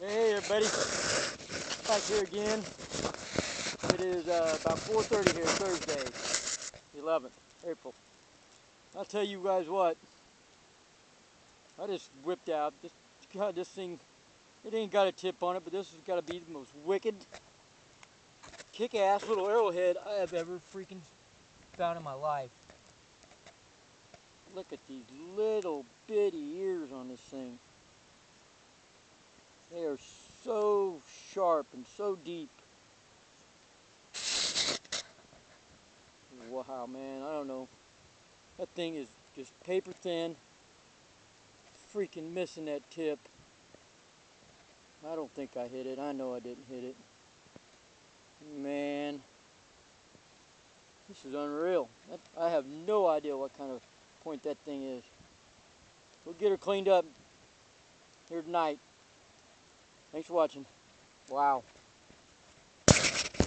Hey everybody, back here again. It is uh, about 4.30 here, Thursday, 11th, April. I'll tell you guys what, I just whipped out, this, God, this thing, it ain't got a tip on it, but this has got to be the most wicked, kick-ass little arrowhead I have ever freaking found in my life. Look at these little bitty ears on this thing. They are so sharp and so deep. Wow, man, I don't know. That thing is just paper thin. Freaking missing that tip. I don't think I hit it. I know I didn't hit it. Man, this is unreal. I have no idea what kind of point that thing is. We'll get her cleaned up here tonight. Thanks for watching. Wow.